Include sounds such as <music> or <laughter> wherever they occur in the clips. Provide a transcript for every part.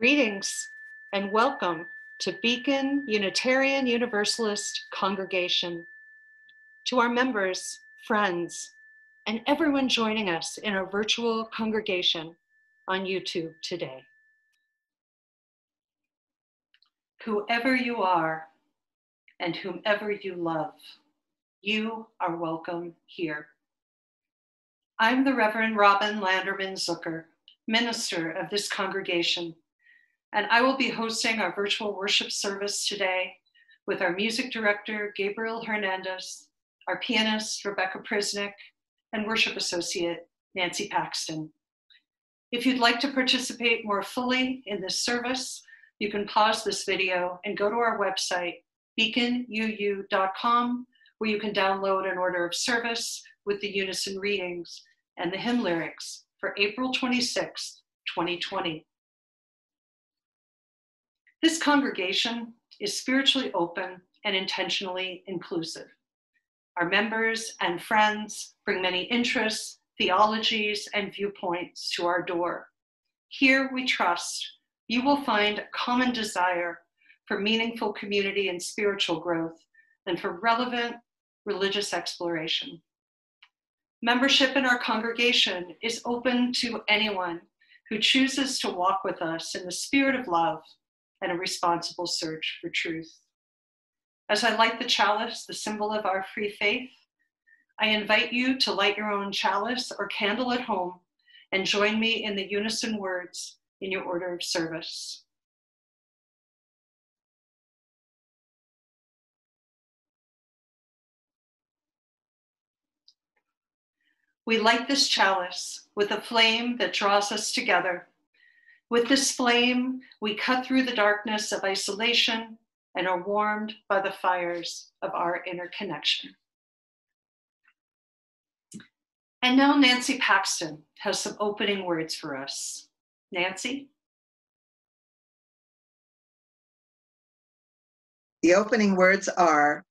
Greetings and welcome to Beacon Unitarian Universalist Congregation. To our members, friends, and everyone joining us in our virtual congregation on YouTube today. Whoever you are and whomever you love, you are welcome here. I'm the Reverend Robin Landerman Zucker, minister of this congregation and I will be hosting our virtual worship service today with our music director, Gabriel Hernandez, our pianist, Rebecca Prizznick, and worship associate, Nancy Paxton. If you'd like to participate more fully in this service, you can pause this video and go to our website, beaconuu.com, where you can download an order of service with the unison readings and the hymn lyrics for April 26, 2020. This congregation is spiritually open and intentionally inclusive. Our members and friends bring many interests, theologies, and viewpoints to our door. Here we trust you will find a common desire for meaningful community and spiritual growth and for relevant religious exploration. Membership in our congregation is open to anyone who chooses to walk with us in the spirit of love and a responsible search for truth. As I light the chalice, the symbol of our free faith, I invite you to light your own chalice or candle at home and join me in the unison words in your order of service. We light this chalice with a flame that draws us together with this flame, we cut through the darkness of isolation and are warmed by the fires of our interconnection. And now Nancy Paxton has some opening words for us. Nancy? The opening words are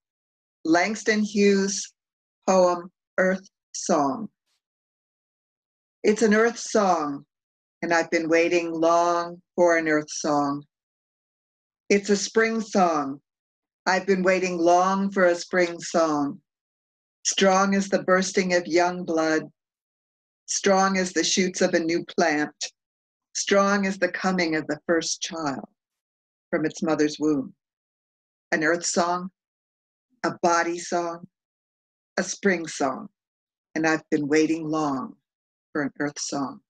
Langston Hughes' poem Earth Song. It's an earth song and I've been waiting long for an earth song. It's a spring song. I've been waiting long for a spring song. Strong as the bursting of young blood, strong as the shoots of a new plant, strong as the coming of the first child from its mother's womb. An earth song, a body song, a spring song, and I've been waiting long for an earth song.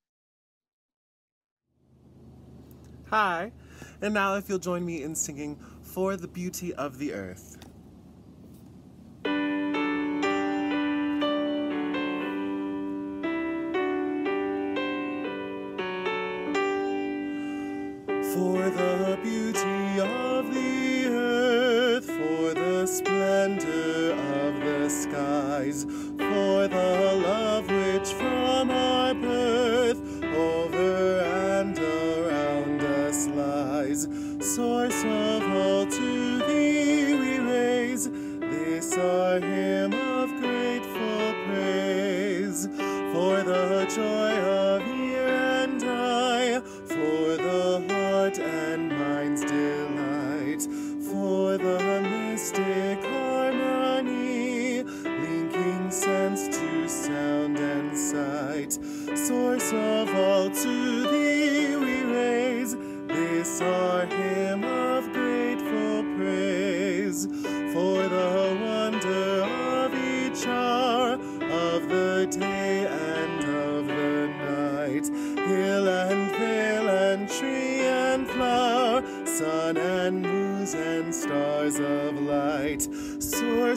Hi, and now if you'll join me in singing For the Beauty of the Earth. For the beauty of the earth, for the splendor of the skies, for the and mind's delight, for the mystic harmony, linking sense to sound and sight, source of all to thee we raise this our hymn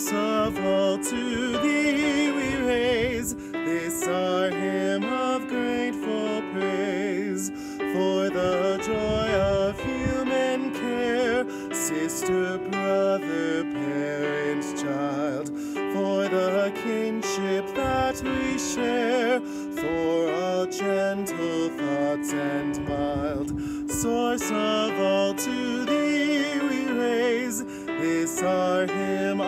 of all to thee we raise. This our hymn of grateful praise. For the joy of human care, sister, brother, parent, child, for the kinship that we share, for all gentle thoughts and mild, source of all to thee we raise. This our hymn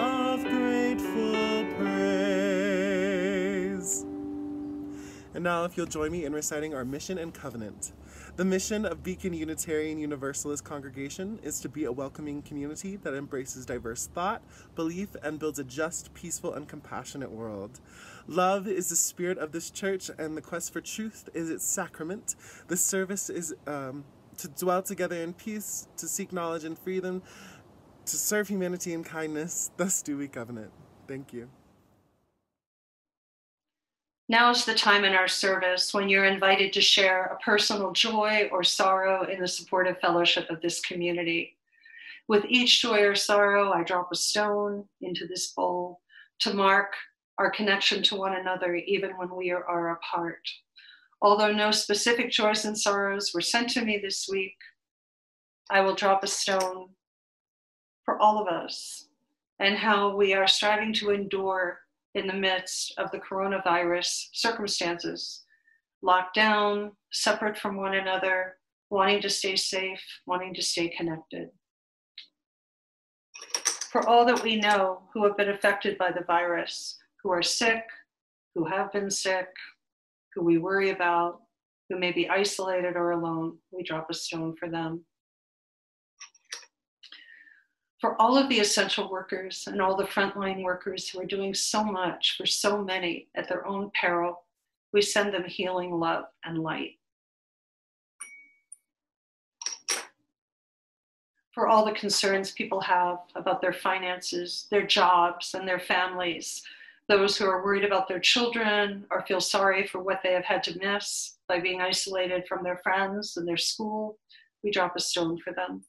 And now, if you'll join me in reciting our mission and covenant. The mission of Beacon Unitarian Universalist Congregation is to be a welcoming community that embraces diverse thought, belief, and builds a just, peaceful, and compassionate world. Love is the spirit of this church, and the quest for truth is its sacrament. The service is um, to dwell together in peace, to seek knowledge and freedom, to serve humanity in kindness. Thus do we covenant. Thank you. Now is the time in our service when you're invited to share a personal joy or sorrow in the supportive fellowship of this community. With each joy or sorrow, I drop a stone into this bowl to mark our connection to one another, even when we are, apart. Although no specific joys and sorrows were sent to me this week, I will drop a stone for all of us and how we are striving to endure in the midst of the coronavirus circumstances, locked down, separate from one another, wanting to stay safe, wanting to stay connected. For all that we know who have been affected by the virus, who are sick, who have been sick, who we worry about, who may be isolated or alone, we drop a stone for them for all of the essential workers and all the frontline workers who are doing so much for so many at their own peril, we send them healing love and light. For all the concerns people have about their finances, their jobs, and their families, those who are worried about their children or feel sorry for what they have had to miss by being isolated from their friends and their school, we drop a stone for them.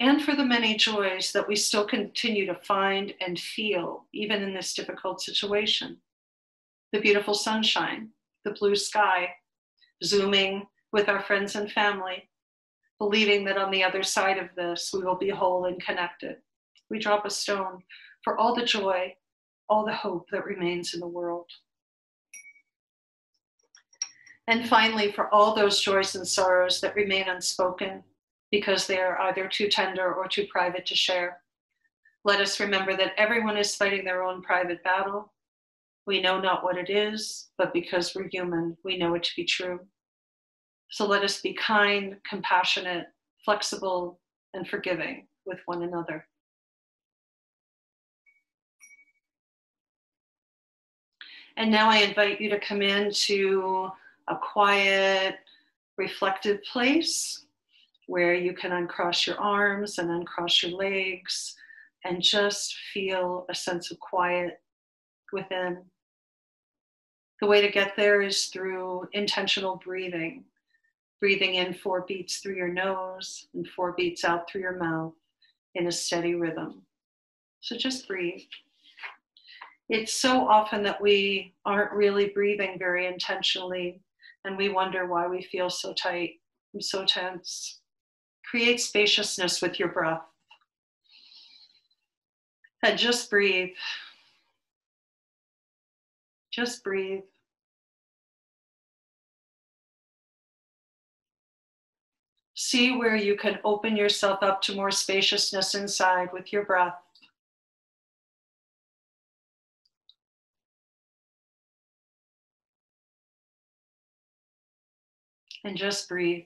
And for the many joys that we still continue to find and feel, even in this difficult situation. The beautiful sunshine, the blue sky, Zooming with our friends and family, believing that on the other side of this we will be whole and connected. We drop a stone for all the joy, all the hope that remains in the world. And finally, for all those joys and sorrows that remain unspoken, because they are either too tender or too private to share. Let us remember that everyone is fighting their own private battle. We know not what it is, but because we're human, we know it to be true. So let us be kind, compassionate, flexible, and forgiving with one another. And now I invite you to come into a quiet, reflective place where you can uncross your arms and uncross your legs and just feel a sense of quiet within. The way to get there is through intentional breathing. Breathing in four beats through your nose and four beats out through your mouth in a steady rhythm. So just breathe. It's so often that we aren't really breathing very intentionally and we wonder why we feel so tight and so tense. Create spaciousness with your breath. And just breathe. Just breathe. See where you can open yourself up to more spaciousness inside with your breath. And just breathe.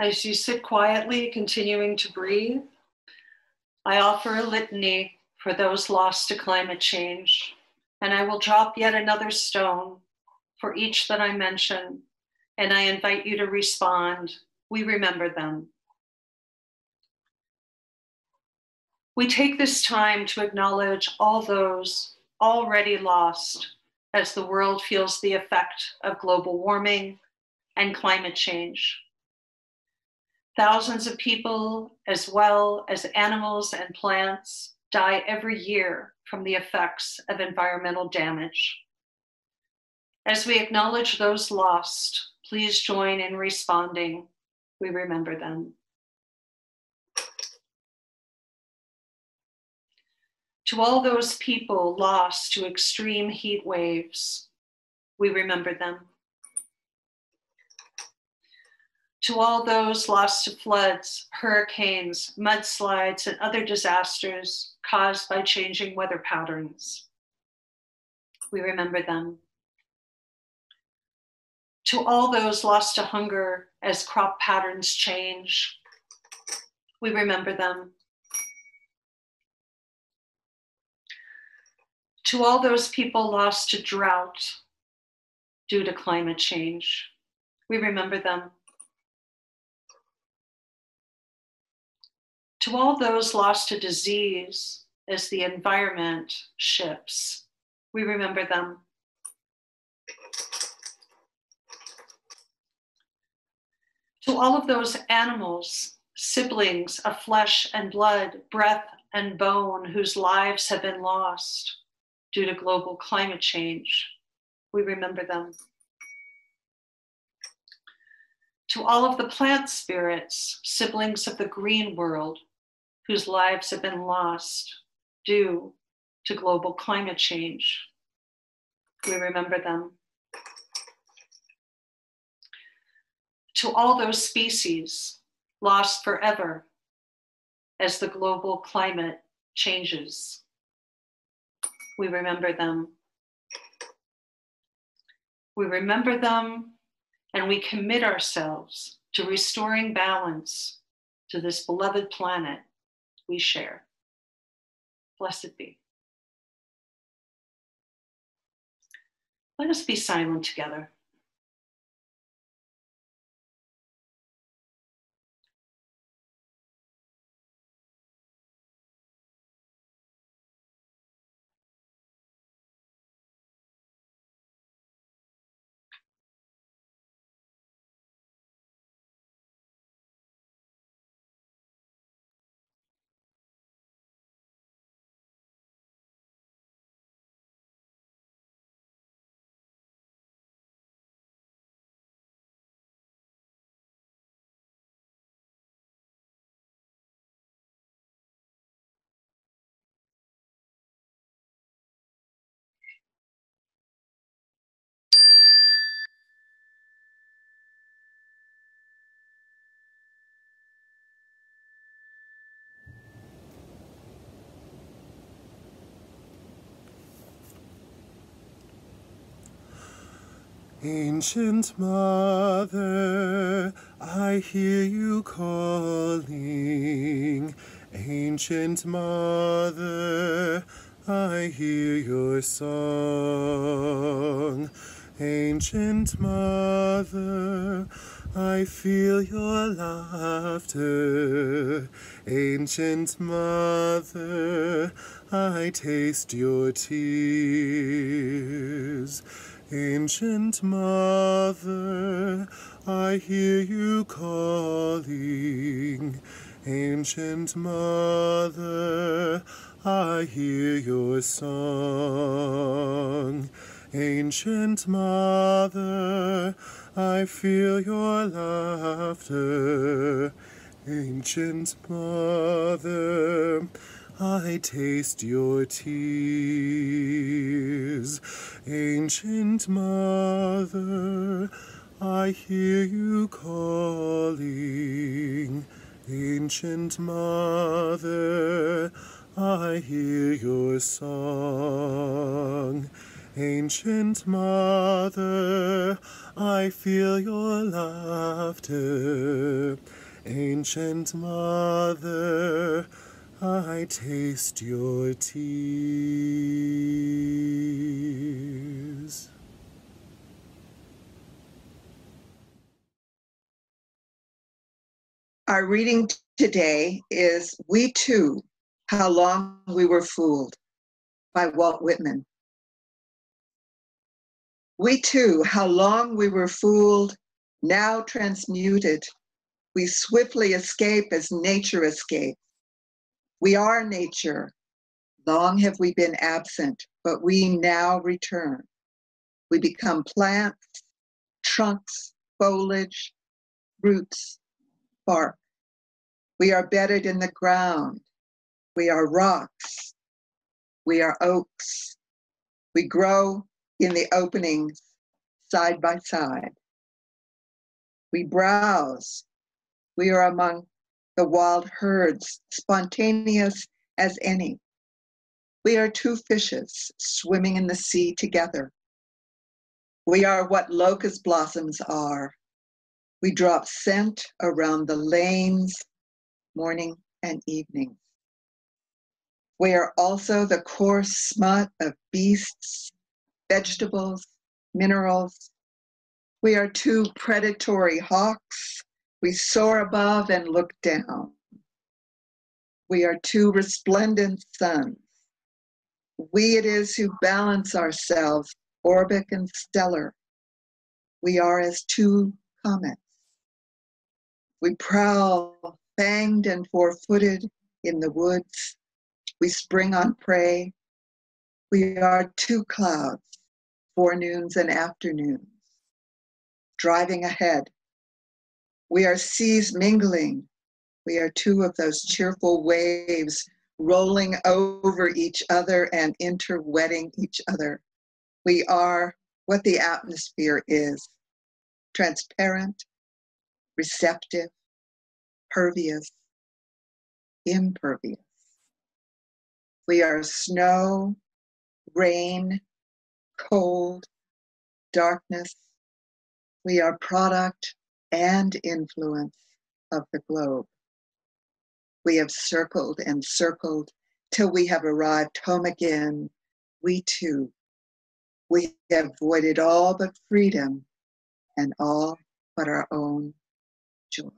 As you sit quietly, continuing to breathe, I offer a litany for those lost to climate change, and I will drop yet another stone for each that I mention, and I invite you to respond. We remember them. We take this time to acknowledge all those already lost as the world feels the effect of global warming and climate change. Thousands of people, as well as animals and plants, die every year from the effects of environmental damage. As we acknowledge those lost, please join in responding. We remember them. To all those people lost to extreme heat waves, we remember them. To all those lost to floods, hurricanes, mudslides, and other disasters caused by changing weather patterns, we remember them. To all those lost to hunger as crop patterns change, we remember them. to all those people lost to drought due to climate change. We remember them. To all those lost to disease as the environment shifts, we remember them. To all of those animals, siblings of flesh and blood, breath and bone, whose lives have been lost, due to global climate change. We remember them. To all of the plant spirits, siblings of the green world, whose lives have been lost due to global climate change, we remember them. To all those species lost forever as the global climate changes we remember them. We remember them and we commit ourselves to restoring balance to this beloved planet we share. Blessed be. Let us be silent together. Ancient Mother, I hear you calling. Ancient Mother, I hear your song. Ancient Mother, I feel your laughter. Ancient Mother, I taste your tears. Ancient Mother, I hear you calling. Ancient Mother, I hear your song. Ancient Mother, I feel your laughter. Ancient Mother, I taste your tears. Ancient Mother, I hear you calling. Ancient Mother, I hear your song. Ancient Mother, I feel your laughter. Ancient Mother, I taste your tears. Our reading today is We Too How Long We Were Fooled by Walt Whitman. We too, how long we were fooled, now transmuted. We swiftly escape as nature escapes. We are nature, Long have we been absent, but we now return. We become plants, trunks, foliage, roots, bark. We are bedded in the ground. We are rocks. We are oaks. We grow in the openings side by side. We browse. We are among the wild herds, spontaneous as any. We are two fishes swimming in the sea together. We are what locust blossoms are. We drop scent around the lanes, morning and evening. We are also the coarse smut of beasts, vegetables, minerals. We are two predatory hawks. We soar above and look down. We are two resplendent suns. We it is who balance ourselves, orbic and stellar. We are as two comets. We prowl, fanged and four footed, in the woods. We spring on prey. We are two clouds, forenoons and afternoons, driving ahead. We are seas mingling. We are two of those cheerful waves rolling over each other and interwetting each other. We are what the atmosphere is transparent, receptive, pervious, impervious. We are snow, rain, cold, darkness. We are product and influence of the globe. We have circled and circled till we have arrived home again. We too, we have voided all but freedom and all but our own joy.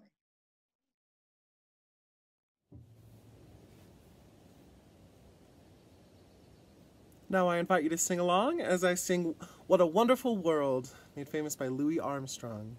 Now I invite you to sing along as I sing What a Wonderful World, made famous by Louis Armstrong.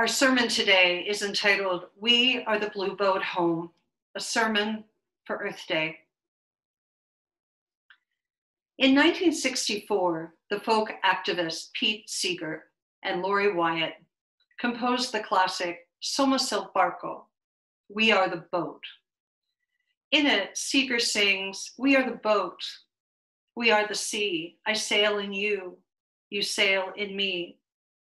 Our sermon today is entitled We Are the Blue Boat Home, a sermon for Earth Day. In 1964, the folk activist Pete Seeger and Lorre Wyatt composed the classic Somos el Barco, We Are the Boat. In it, Seeger sings, We are the boat, we are the sea, I sail in you, you sail in me.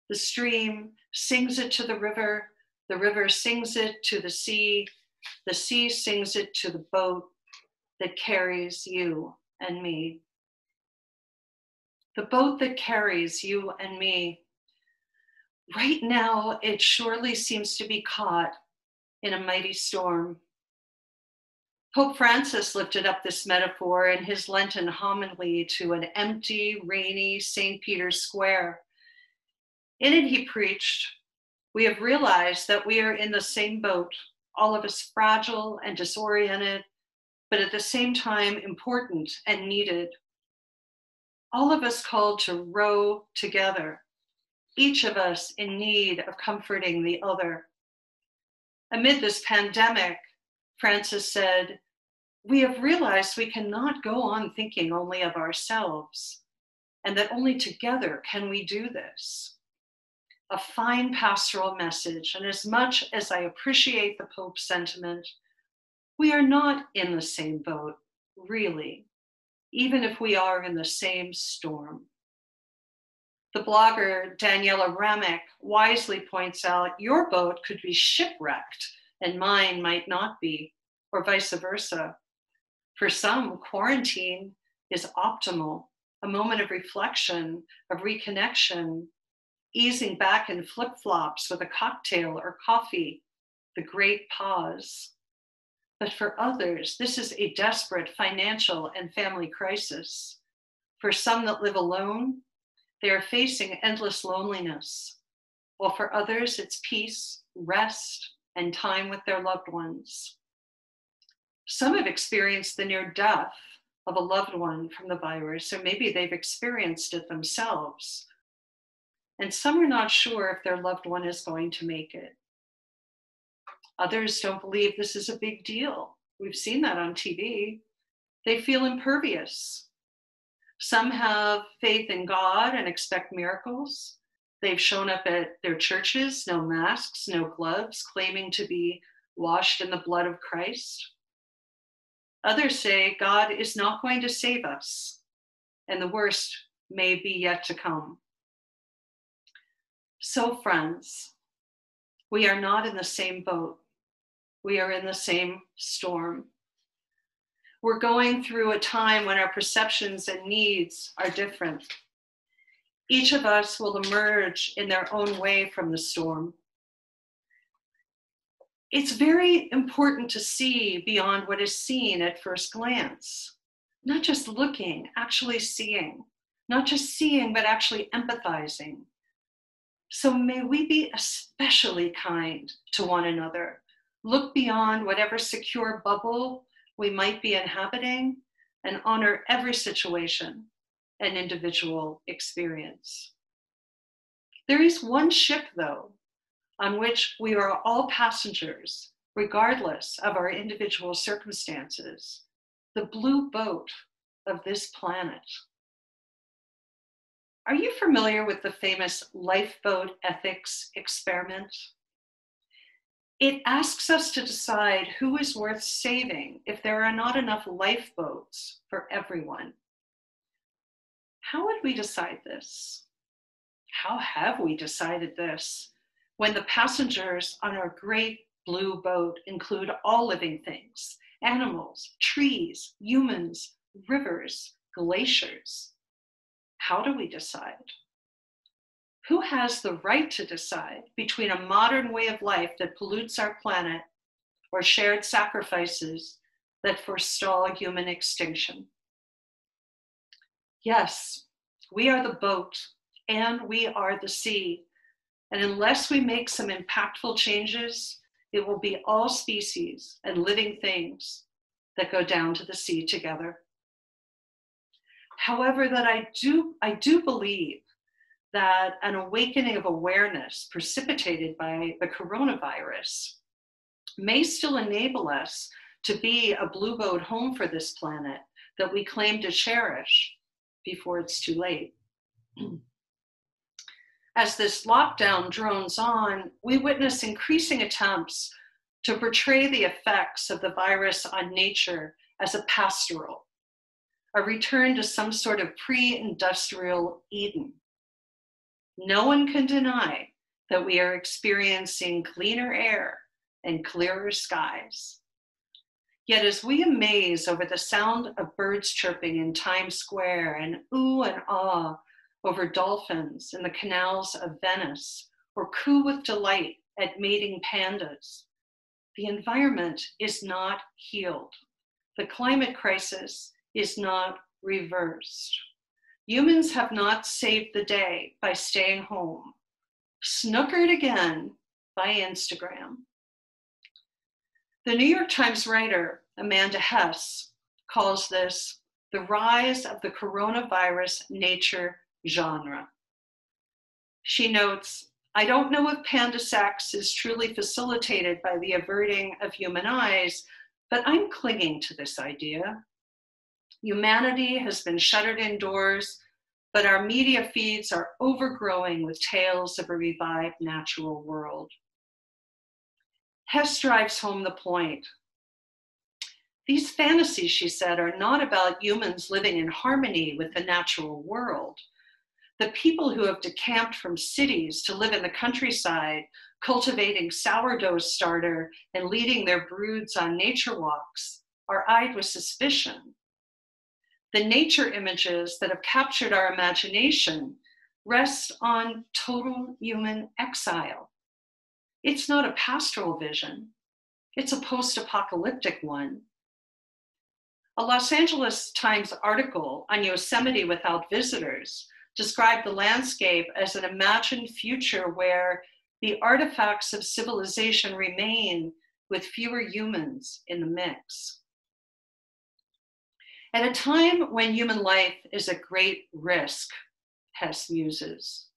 The stream sings it to the river, the river sings it to the sea, the sea sings it to the boat that carries you and me. The boat that carries you and me. Right now, it surely seems to be caught in a mighty storm. Pope Francis lifted up this metaphor in his Lenten homily to an empty, rainy St. Peter's Square. In it, he preached, We have realized that we are in the same boat, all of us fragile and disoriented, but at the same time important and needed. All of us called to row together, each of us in need of comforting the other. Amid this pandemic, Francis said, we have realized we cannot go on thinking only of ourselves, and that only together can we do this. A fine pastoral message, and as much as I appreciate the Pope's sentiment, we are not in the same boat, really, even if we are in the same storm. The blogger Daniela Ramick wisely points out your boat could be shipwrecked and mine might not be, or vice versa. For some, quarantine is optimal, a moment of reflection, of reconnection, easing back in flip flops with a cocktail or coffee, the great pause. But for others, this is a desperate financial and family crisis. For some that live alone, they are facing endless loneliness, while for others, it's peace, rest, and time with their loved ones. Some have experienced the near death of a loved one from the virus, or maybe they've experienced it themselves. And some are not sure if their loved one is going to make it. Others don't believe this is a big deal. We've seen that on TV. They feel impervious. Some have faith in God and expect miracles. They've shown up at their churches, no masks, no gloves, claiming to be washed in the blood of Christ. Others say God is not going to save us, and the worst may be yet to come. So, friends, we are not in the same boat we are in the same storm. We're going through a time when our perceptions and needs are different. Each of us will emerge in their own way from the storm. It's very important to see beyond what is seen at first glance, not just looking, actually seeing, not just seeing, but actually empathizing. So may we be especially kind to one another look beyond whatever secure bubble we might be inhabiting and honor every situation and individual experience. There is one ship, though, on which we are all passengers, regardless of our individual circumstances, the blue boat of this planet. Are you familiar with the famous lifeboat ethics experiment? it asks us to decide who is worth saving if there are not enough lifeboats for everyone. How would we decide this? How have we decided this when the passengers on our great blue boat include all living things animals, trees, humans, rivers, glaciers? How do we decide? who has the right to decide between a modern way of life that pollutes our planet or shared sacrifices that forestall human extinction? Yes, we are the boat and we are the sea. And unless we make some impactful changes, it will be all species and living things that go down to the sea together. However, that I do I do believe that an awakening of awareness precipitated by the coronavirus may still enable us to be a blue boat home for this planet that we claim to cherish before it's too late. <clears throat> As this lockdown drones on, we witness increasing attempts to portray the effects of the virus on nature as a pastoral, a return to some sort of pre industrial Eden no one can deny that we are experiencing cleaner air and clearer skies. Yet, as we amaze over the sound of birds chirping in Times Square and ooh and ah over dolphins in the canals of Venice, or coo with delight at mating pandas, the environment is not healed. The climate crisis is not reversed. Humans have not saved the day by staying home. Snookered again by Instagram. The New York Times writer Amanda Hess calls this the rise of the coronavirus nature genre. She notes I don't know if panda sex is truly facilitated by the averting of human eyes, but I'm clinging to this idea. Humanity has been shuttered indoors, but our media feeds are overgrowing with tales of a revived natural world. Hess drives home the point. These fantasies, she said, are not about humans living in harmony with the natural world. The people who have decamped from cities to live in the countryside, cultivating sourdough starter and leading their broods on nature walks, are eyed with suspicion. The nature images that have captured our imagination rest on total human exile it's not a pastoral vision, it's a post apocalyptic one. A Los Angeles Times article on Yosemite without visitors described the landscape as an imagined future where the artifacts of civilization remain with fewer humans in the mix. At a time when human life is at great risk, Hess muses,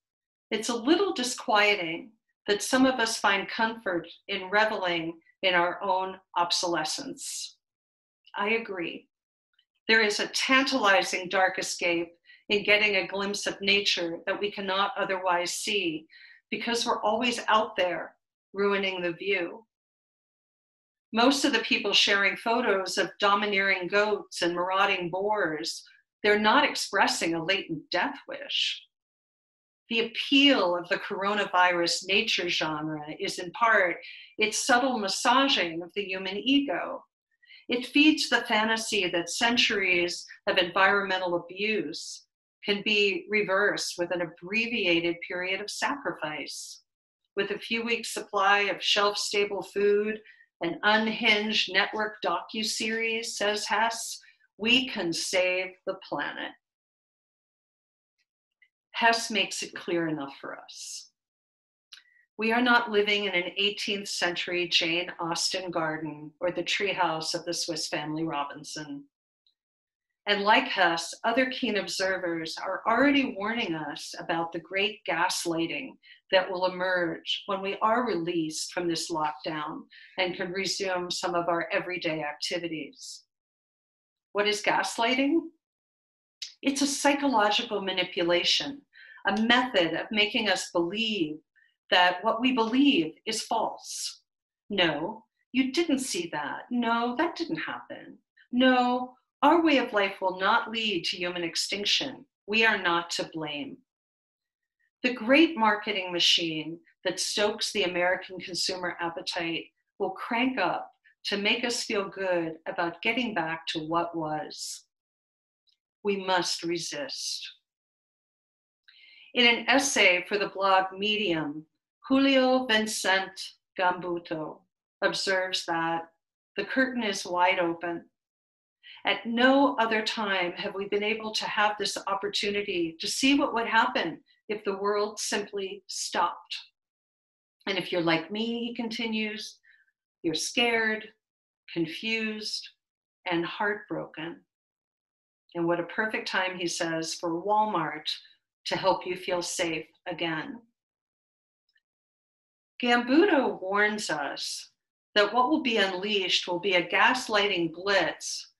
it's a little disquieting that some of us find comfort in reveling in our own obsolescence. I agree. There is a tantalizing dark escape in getting a glimpse of nature that we cannot otherwise see because we're always out there ruining the view. Most of the people sharing photos of domineering goats and marauding boars, they're not expressing a latent death wish the appeal of the coronavirus nature genre is in part its subtle massaging of the human ego. It feeds the fantasy that centuries of environmental abuse can be reversed with an abbreviated period of sacrifice. With a few weeks' supply of shelf stable food, an unhinged network docu-series, says Hess, we can save the planet. Hess makes it clear enough for us. We are not living in an 18th century Jane Austen garden or the treehouse of the Swiss Family Robinson. And like Hess, other keen observers are already warning us about the great gaslighting that will emerge when we are released from this lockdown and can resume some of our everyday activities. What is gaslighting? It's a psychological manipulation, a method of making us believe that what we believe is false. No, you didn't see that. No, that didn't happen. No, our way of life will not lead to human extinction. We are not to blame. The great marketing machine that stokes the American consumer appetite will crank up to make us feel good about getting back to what was we must resist. In an essay for the blog Medium, Julio Vincent Gambuto observes that the curtain is wide open. At no other time have we been able to have this opportunity to see what would happen if the world simply stopped. And if you're like me, he continues, you're scared, confused, and heartbroken. And what a perfect time, he says, for Walmart to help you feel safe again. Gambuto warns us that what will be unleashed will be a gaslighting blitz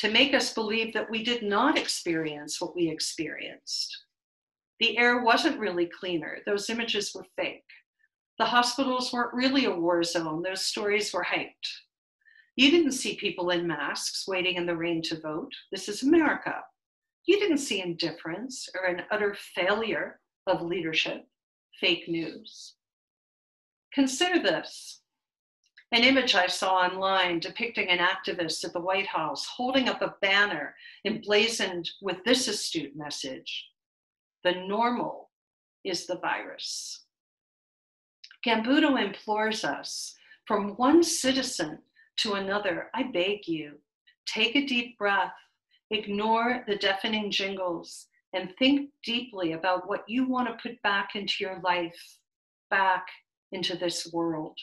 to make us believe that we did not experience what we experienced. The air wasn't really cleaner, those images were fake. The hospitals weren't really a war zone, those stories were hyped. You didn't see people in masks waiting in the rain to vote. This is America. You didn't see indifference or an utter failure of leadership, fake news. Consider this an image I saw online depicting an activist at the White House holding up a banner emblazoned with this astute message The normal is the virus. Gambuto implores us from one citizen to another, I beg you, take a deep breath, ignore the deafening jingles, and think deeply about what you want to put back into your life, back into this world.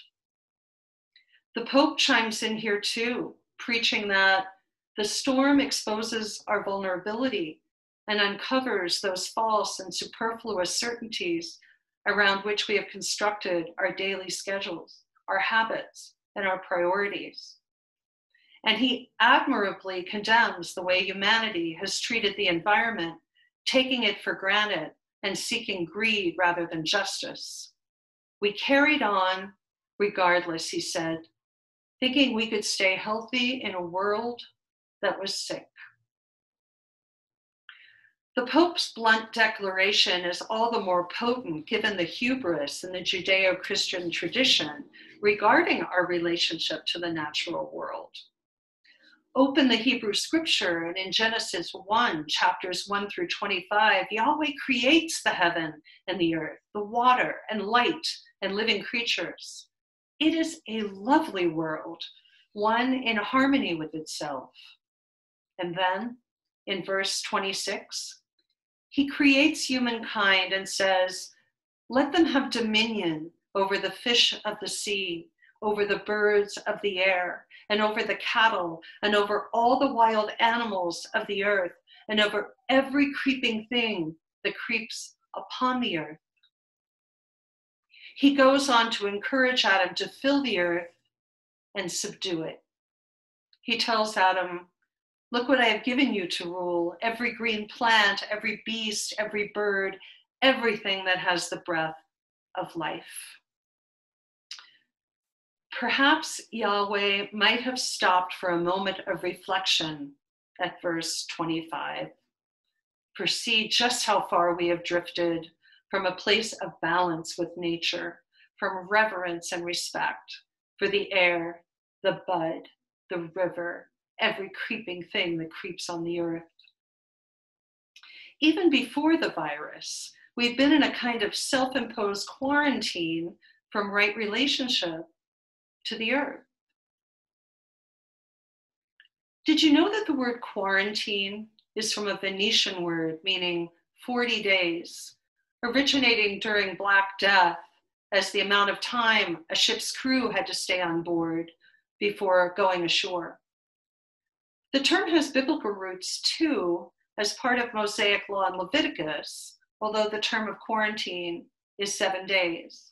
The Pope chimes in here too, preaching that the storm exposes our vulnerability and uncovers those false and superfluous certainties around which we have constructed our daily schedules, our habits, and our priorities. And he admirably condemns the way humanity has treated the environment, taking it for granted and seeking greed rather than justice. We carried on regardless, he said, thinking we could stay healthy in a world that was sick. The Pope's blunt declaration is all the more potent given the hubris in the Judeo Christian tradition regarding our relationship to the natural world. Open the Hebrew scripture, and in Genesis 1, chapters 1 through 25, Yahweh creates the heaven and the earth, the water and light and living creatures. It is a lovely world, one in harmony with itself. And then in verse 26, he creates humankind and says, Let them have dominion over the fish of the sea, over the birds of the air, and over the cattle, and over all the wild animals of the earth, and over every creeping thing that creeps upon the earth he goes on to encourage Adam to fill the earth and subdue it. He tells Adam, Look what I have given you to rule every green plant, every beast, every bird, everything that has the breath of life. Perhaps Yahweh might have stopped for a moment of reflection at verse 25. For see just how far we have drifted from a place of balance with nature, from reverence and respect for the air, the bud, the river, every creeping thing that creeps on the earth. Even before the virus, we've been in a kind of self imposed quarantine from right relationship to the earth. Did you know that the word quarantine is from a Venetian word meaning 40 days, originating during Black Death as the amount of time a ship's crew had to stay on board before going ashore. The term has biblical roots too, as part of Mosaic law in Leviticus, although the term of quarantine is seven days.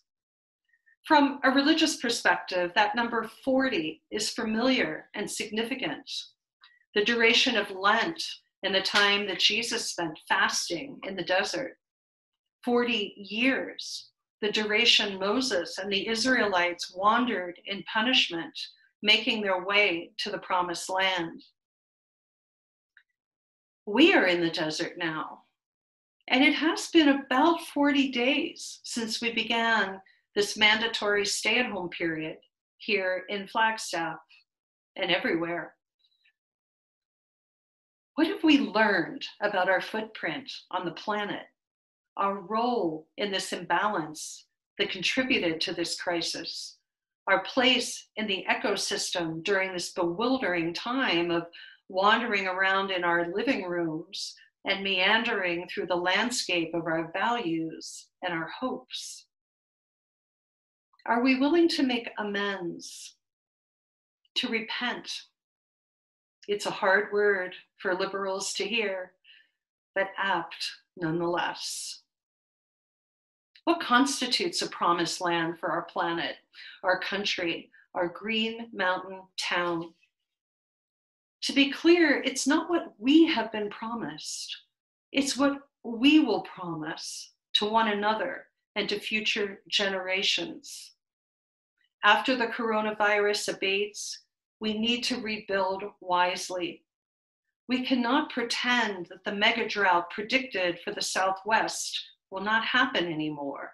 From a religious perspective, that number 40 is familiar and significant. The duration of Lent and the time that Jesus spent fasting in the desert 40 years, the duration Moses and the Israelites wandered in punishment, making their way to the promised land. We are in the desert now, and it has been about 40 days since we began this mandatory stay at home period here in Flagstaff and everywhere. What have we learned about our footprint on the planet? Our role in this imbalance that contributed to this crisis, our place in the ecosystem during this bewildering time of wandering around in our living rooms and meandering through the landscape of our values and our hopes? Are we willing to make amends, to repent? It's a hard word for liberals to hear, but apt nonetheless. What constitutes a promised land for our planet, our country, our green mountain town? To be clear, it's not what we have been promised, it's what we will promise to one another and to future generations. After the coronavirus abates, we need to rebuild wisely. We cannot pretend that the mega drought predicted for the Southwest will not happen anymore.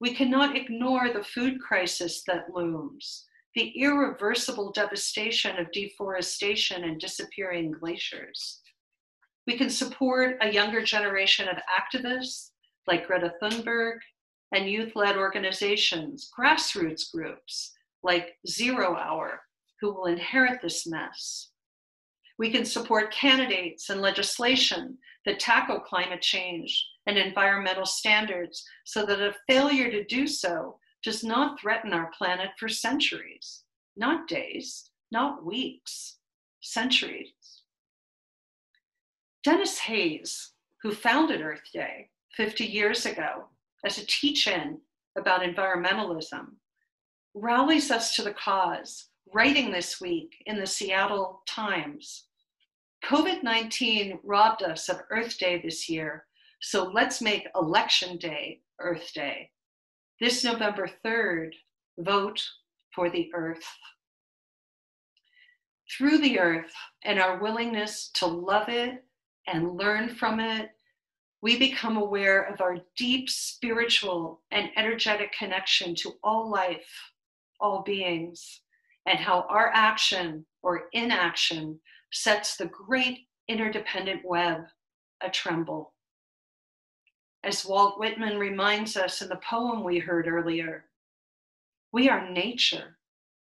We cannot ignore the food crisis that looms, the irreversible devastation of deforestation and disappearing glaciers. We can support a younger generation of activists like Greta Thunberg and youth led organizations, grassroots groups like Zero Hour, who will inherit this mess. We can support candidates and legislation that tackle climate change and environmental standards so that a failure to do so does not threaten our planet for centuries, not days, not weeks, centuries. Denis Hayes, who founded Earth Day 50 years ago as a teach in about environmentalism, rallies us to the cause, writing this week in the Seattle Times. COVID 19 robbed us of Earth Day this year, so let's make Election Day Earth Day. This November 3rd, vote for the Earth. Through the Earth and our willingness to love it and learn from it, we become aware of our deep spiritual and energetic connection to all life, all beings, and how our action or inaction sets the great interdependent web a tremble. As Walt Whitman reminds us in the poem we heard earlier, we are nature.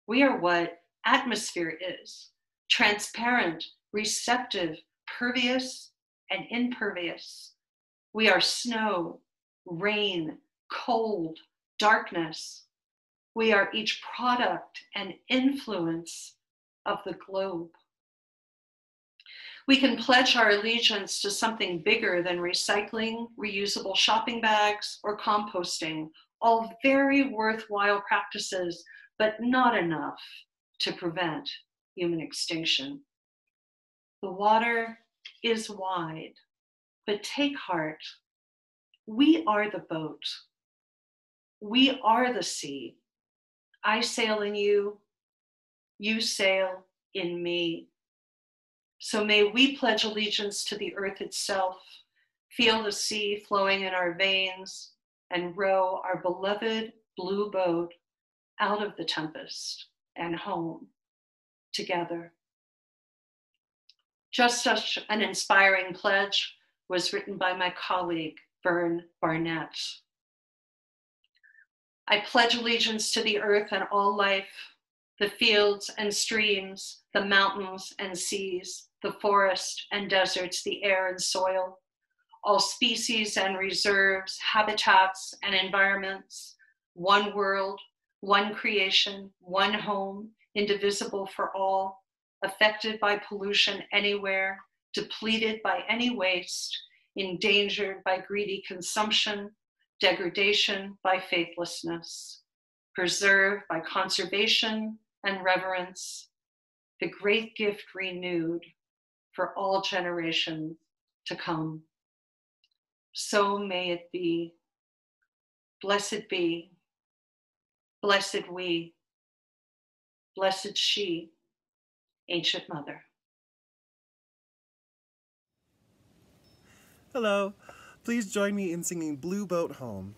We are what atmosphere is transparent, receptive, pervious, and impervious. We are snow, rain, cold, darkness. We are each product and influence of the globe. We can pledge our allegiance to something bigger than recycling, reusable shopping bags, or composting, all very worthwhile practices, but not enough to prevent human extinction. The water is wide, but take heart. We are the boat. We are the sea. I sail in you, you sail in me. So may we pledge allegiance to the earth itself, feel the sea flowing in our veins, and row our beloved blue boat out of the tempest and home together. Just such an inspiring pledge was written by my colleague, Vern Barnett. I pledge allegiance to the earth and all life, the fields and streams, the mountains and seas, the forest and deserts, the air and soil, all species and reserves, habitats and environments, one world, one creation, one home, indivisible for all, affected by pollution anywhere, depleted by any waste, endangered by greedy consumption, degradation by faithlessness, preserved by conservation and reverence, the great gift renewed for all generations to come. So may it be. Blessed be, blessed we, blessed she, ancient mother. Hello. Please join me in singing Blue Boat Home.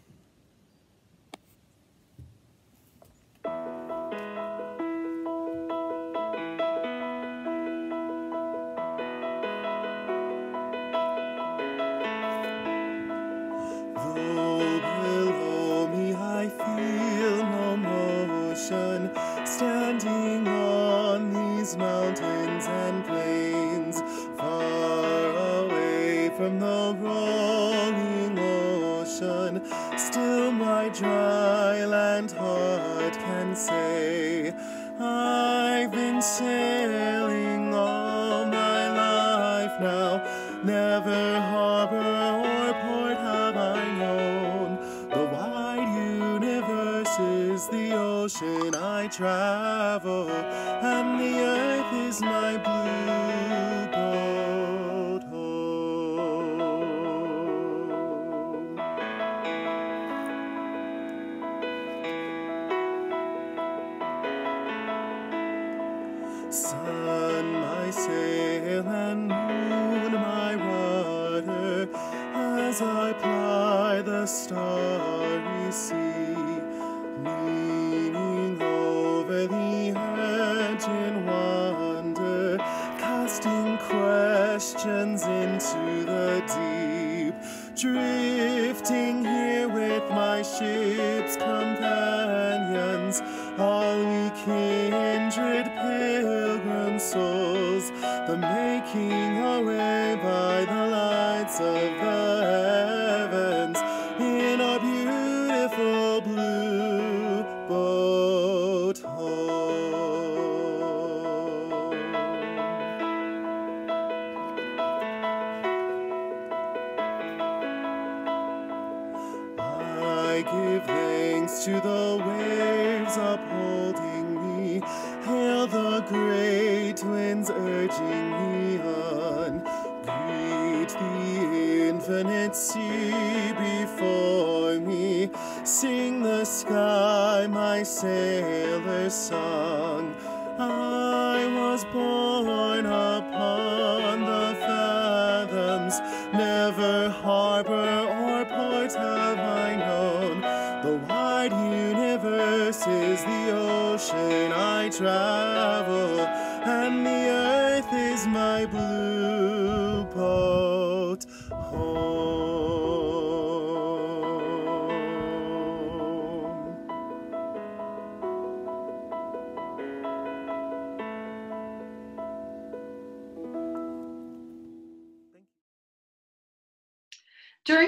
Travel, and the earth is my blue boat home. Sun, my sail, and moon, my rudder, as I ply the starry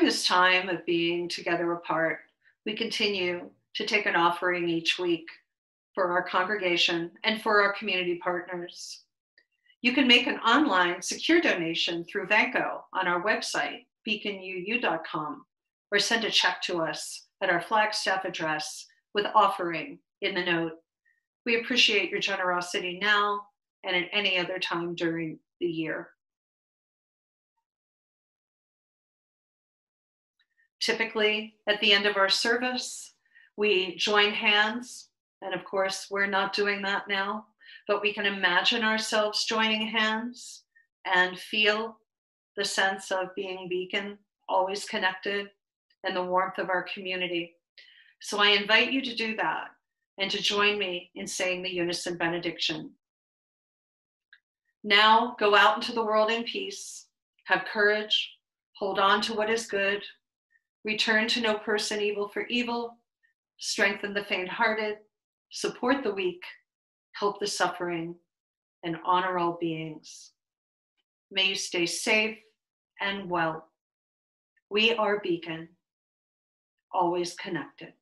During this time of being together apart, we continue to take an offering each week for our congregation and for our community partners. You can make an online secure donation through Vanco on our website, beaconuu.com, or send a check to us at our Flagstaff address with offering in the note. We appreciate your generosity now and at any other time during the year. Typically, at the end of our service, we join hands. And of course, we're not doing that now, but we can imagine ourselves joining hands and feel the sense of being beacon, always connected, and the warmth of our community. So I invite you to do that and to join me in saying the unison benediction. Now go out into the world in peace, have courage, hold on to what is good, return to no person evil for evil, strengthen the faint hearted, support the weak, help the suffering, and honor all beings. May you stay safe and well. We are Beacon, always connected.